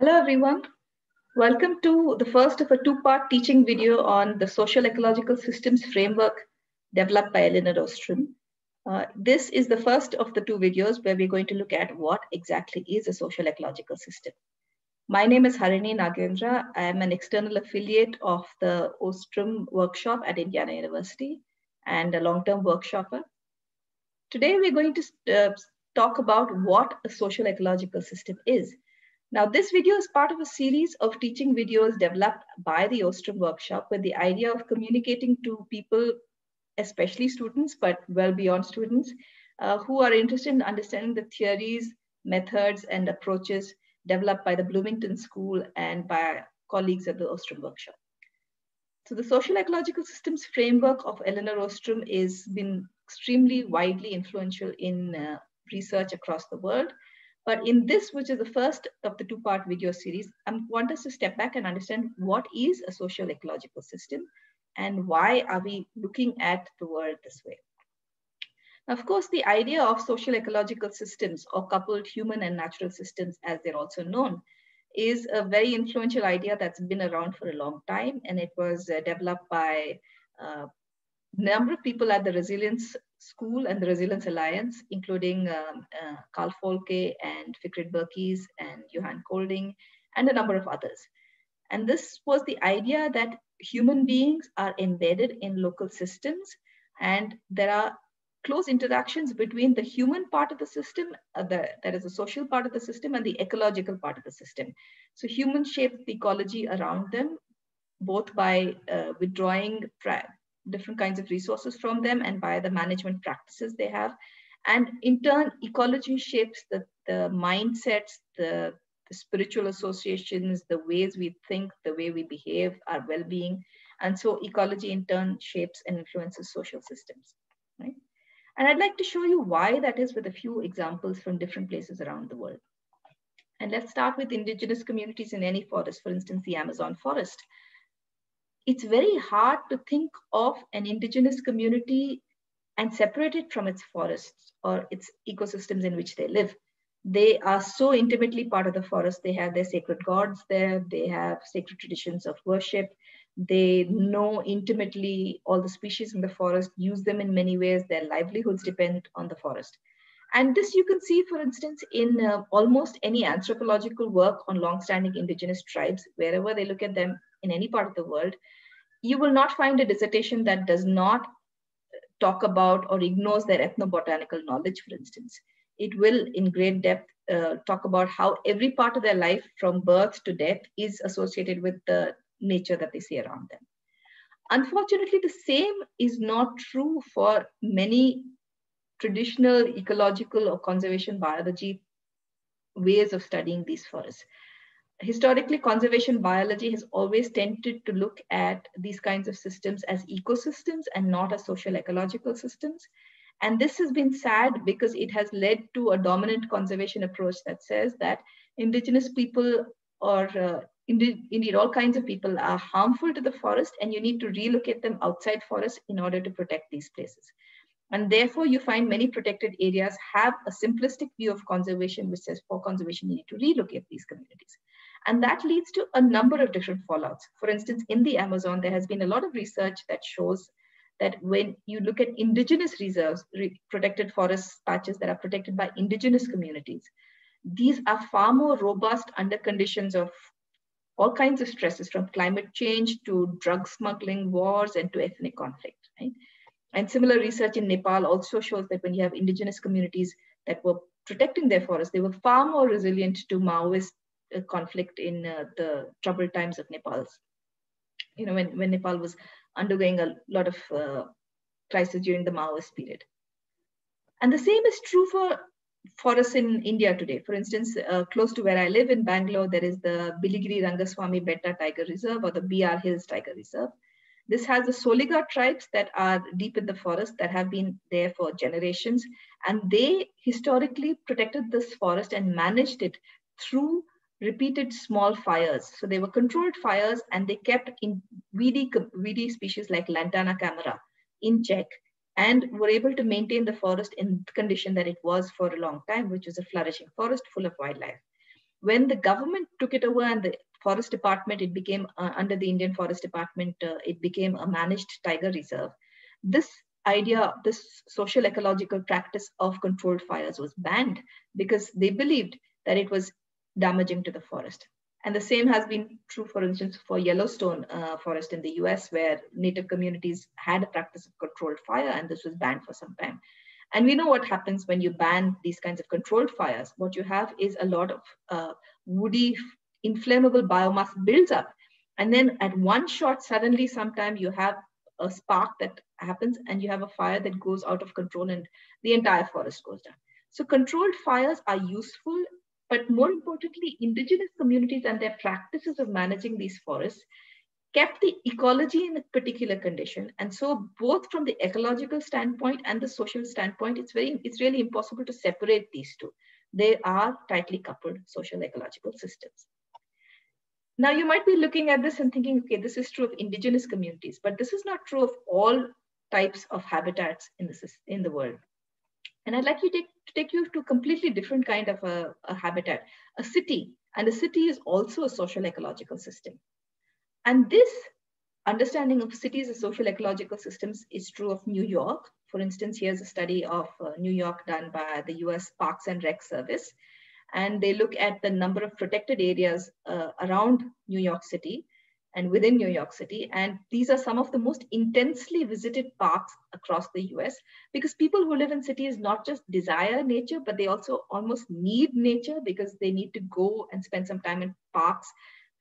Hello, everyone. Welcome to the first of a two-part teaching video on the social ecological systems framework developed by Elinor Ostrom. Uh, this is the first of the two videos where we're going to look at what exactly is a social ecological system. My name is Harini Nagendra. I am an external affiliate of the Ostrom workshop at Indiana University and a long-term workshopper. Today, we're going to uh, talk about what a social ecological system is now, this video is part of a series of teaching videos developed by the Ostrom workshop with the idea of communicating to people, especially students, but well beyond students, uh, who are interested in understanding the theories, methods, and approaches developed by the Bloomington School and by colleagues at the Ostrom workshop. So the social ecological systems framework of Elinor Ostrom is been extremely widely influential in uh, research across the world. But in this, which is the first of the two-part video series, I want us to step back and understand what is a social ecological system and why are we looking at the world this way. Of course, the idea of social ecological systems or coupled human and natural systems, as they're also known, is a very influential idea that's been around for a long time. And it was uh, developed by uh, number of people at the Resilience School and the Resilience Alliance, including um, uh, Carl Folke and Fikret Berkes and Johan Colding, and a number of others. And this was the idea that human beings are embedded in local systems and there are close interactions between the human part of the system, uh, the, that is the social part of the system, and the ecological part of the system. So humans shape the ecology around them, both by uh, withdrawing different kinds of resources from them and by the management practices they have. And in turn, ecology shapes the, the mindsets, the, the spiritual associations, the ways we think, the way we behave, our well-being. And so ecology in turn shapes and influences social systems, right? And I'd like to show you why that is with a few examples from different places around the world. And let's start with indigenous communities in any forest, for instance, the Amazon forest it's very hard to think of an indigenous community and separate it from its forests or its ecosystems in which they live. They are so intimately part of the forest. They have their sacred gods there. They have sacred traditions of worship. They know intimately all the species in the forest, use them in many ways. Their livelihoods depend on the forest. And this you can see, for instance, in uh, almost any anthropological work on long-standing indigenous tribes, wherever they look at them in any part of the world, you will not find a dissertation that does not talk about or ignores their ethnobotanical knowledge, for instance. It will, in great depth, uh, talk about how every part of their life, from birth to death, is associated with the nature that they see around them. Unfortunately, the same is not true for many traditional ecological or conservation biology ways of studying these forests historically, conservation biology has always tended to look at these kinds of systems as ecosystems and not as social ecological systems. And this has been sad because it has led to a dominant conservation approach that says that indigenous people or uh, indeed, indeed all kinds of people are harmful to the forest and you need to relocate them outside forest in order to protect these places. And therefore, you find many protected areas have a simplistic view of conservation, which says for conservation, you need to relocate these communities. And that leads to a number of different fallouts. For instance, in the Amazon, there has been a lot of research that shows that when you look at indigenous reserves, re protected forest patches that are protected by indigenous communities, these are far more robust under conditions of all kinds of stresses from climate change to drug smuggling, wars, and to ethnic conflict. Right? And similar research in Nepal also shows that when you have indigenous communities that were protecting their forests, they were far more resilient to Maoist conflict in uh, the troubled times of Nepal. You know, when, when Nepal was undergoing a lot of uh, crisis during the Maoist period. And the same is true for forests in India today. For instance, uh, close to where I live in Bangalore, there is the Biligiri Rangaswamy Betta Tiger Reserve or the BR Hills Tiger Reserve. This has the Soliga tribes that are deep in the forest that have been there for generations. And they historically protected this forest and managed it through repeated small fires. So they were controlled fires and they kept in weedy, weedy species like Lantana camara in check and were able to maintain the forest in the condition that it was for a long time, which was a flourishing forest full of wildlife. When the government took it over and the forest department, it became uh, under the Indian Forest Department, uh, it became a managed tiger reserve. This idea, this social ecological practice of controlled fires was banned because they believed that it was damaging to the forest. And the same has been true, for instance, for Yellowstone uh, forest in the US, where native communities had a practice of controlled fire, and this was banned for some time. And we know what happens when you ban these kinds of controlled fires. What you have is a lot of uh, woody, inflammable biomass builds up. And then at one shot, suddenly, sometime you have a spark that happens and you have a fire that goes out of control and the entire forest goes down. So controlled fires are useful but more importantly, indigenous communities and their practices of managing these forests kept the ecology in a particular condition. And so both from the ecological standpoint and the social standpoint, it's very, it's really impossible to separate these two. They are tightly coupled social ecological systems. Now you might be looking at this and thinking, okay, this is true of indigenous communities, but this is not true of all types of habitats in the, in the world. And I'd like you to take, take you to a completely different kind of a, a habitat, a city. And a city is also a social ecological system. And this understanding of cities as social ecological systems is true of New York. For instance, here's a study of uh, New York done by the US Parks and Rec Service. And they look at the number of protected areas uh, around New York City and within New York City. And these are some of the most intensely visited parks across the US because people who live in cities not just desire nature, but they also almost need nature because they need to go and spend some time in parks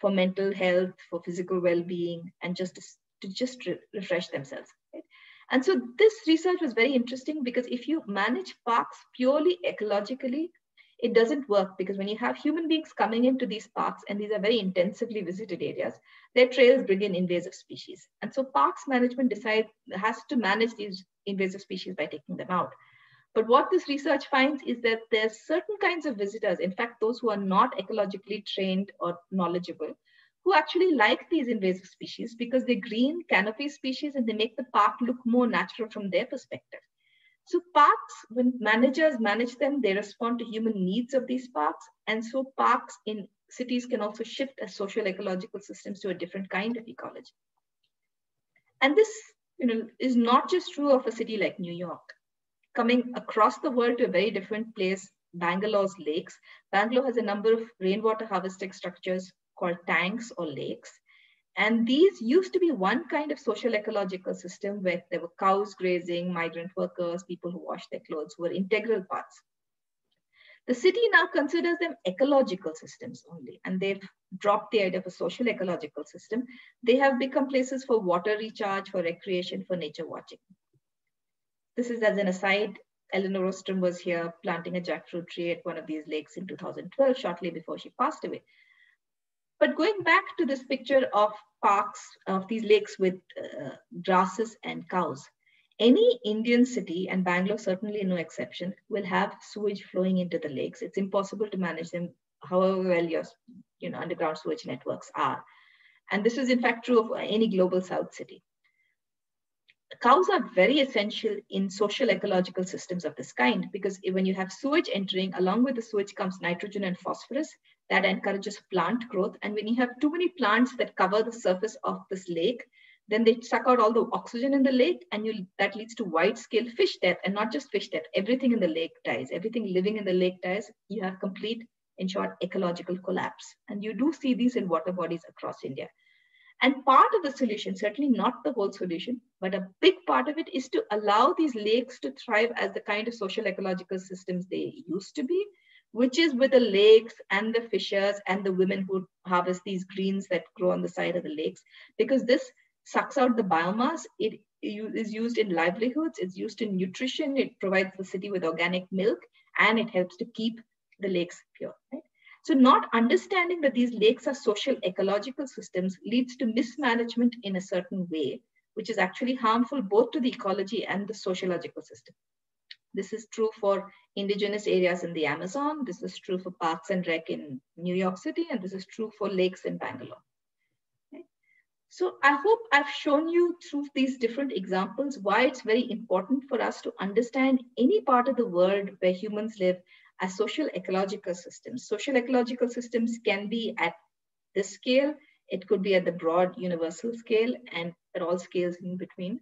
for mental health, for physical well-being, and just to, to just re refresh themselves. Right? And so this research was very interesting because if you manage parks purely ecologically, it doesn't work because when you have human beings coming into these parks, and these are very intensively visited areas, their trails bring in invasive species. And so parks management decide, has to manage these invasive species by taking them out. But what this research finds is that there's certain kinds of visitors, in fact, those who are not ecologically trained or knowledgeable, who actually like these invasive species because they're green canopy species and they make the park look more natural from their perspective. So parks, when managers manage them, they respond to human needs of these parks. And so parks in cities can also shift as social ecological systems to a different kind of ecology. And this you know, is not just true of a city like New York. Coming across the world to a very different place, Bangalore's lakes. Bangalore has a number of rainwater harvesting structures called tanks or lakes. And these used to be one kind of social ecological system where there were cows grazing, migrant workers, people who washed their clothes were integral parts. The city now considers them ecological systems only, and they've dropped the idea of a social ecological system. They have become places for water recharge, for recreation, for nature watching. This is as an aside, Elinor Ostrom was here planting a jackfruit tree at one of these lakes in 2012, shortly before she passed away. But going back to this picture of parks, of these lakes with uh, grasses and cows, any Indian city, and Bangalore certainly no exception, will have sewage flowing into the lakes. It's impossible to manage them however well your you know, underground sewage networks are. And this is in fact true of any global south city. Cows are very essential in social ecological systems of this kind because when you have sewage entering, along with the sewage comes nitrogen and phosphorus, that encourages plant growth. And when you have too many plants that cover the surface of this lake, then they suck out all the oxygen in the lake and you, that leads to wide scale fish death and not just fish death, everything in the lake dies, everything living in the lake dies. You have complete, in short, ecological collapse. And you do see these in water bodies across India. And part of the solution, certainly not the whole solution, but a big part of it is to allow these lakes to thrive as the kind of social ecological systems they used to be, which is with the lakes and the fishers and the women who harvest these greens that grow on the side of the lakes, because this sucks out the biomass. It is used in livelihoods, it's used in nutrition, it provides the city with organic milk, and it helps to keep the lakes pure. Right? So not understanding that these lakes are social ecological systems leads to mismanagement in a certain way, which is actually harmful both to the ecology and the sociological system. This is true for indigenous areas in the Amazon. This is true for parks and rec in New York City, and this is true for lakes in Bangalore. So I hope I've shown you through these different examples why it's very important for us to understand any part of the world where humans live as social ecological systems. Social ecological systems can be at this scale, it could be at the broad universal scale and at all scales in between.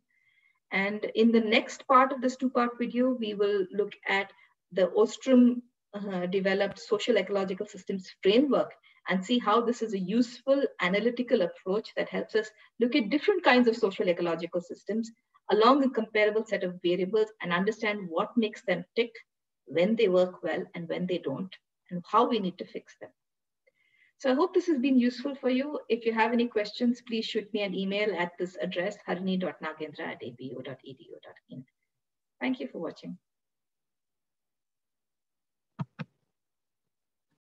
And in the next part of this two-part video, we will look at the Ostrom uh, developed social ecological systems framework and see how this is a useful analytical approach that helps us look at different kinds of social ecological systems along a comparable set of variables and understand what makes them tick, when they work well and when they don't, and how we need to fix them. So I hope this has been useful for you. If you have any questions, please shoot me an email at this address, harini.nagendra at apu.edu.in. Thank you for watching.